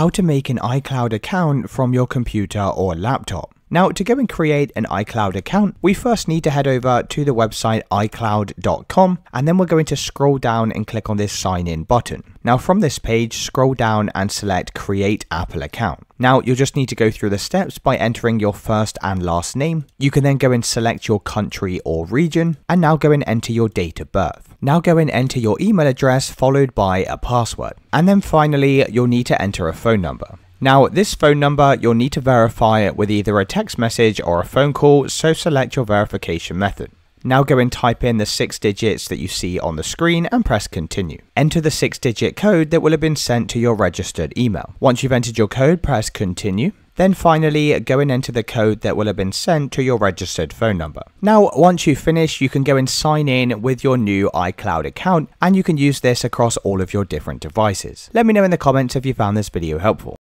how to make an iCloud account from your computer or laptop. Now, to go and create an iCloud account, we first need to head over to the website iCloud.com and then we're going to scroll down and click on this sign in button. Now, from this page, scroll down and select Create Apple Account. Now, you'll just need to go through the steps by entering your first and last name. You can then go and select your country or region, and now go and enter your date of birth. Now go and enter your email address followed by a password. And then finally, you'll need to enter a phone number. Now, this phone number you'll need to verify it with either a text message or a phone call, so select your verification method. Now go and type in the six digits that you see on the screen and press continue. Enter the six digit code that will have been sent to your registered email. Once you've entered your code, press continue. Then finally, go and enter the code that will have been sent to your registered phone number. Now, once you finish, you can go and sign in with your new iCloud account, and you can use this across all of your different devices. Let me know in the comments if you found this video helpful.